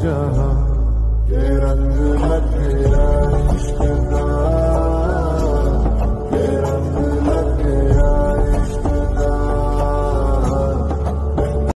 जहाँ के रंग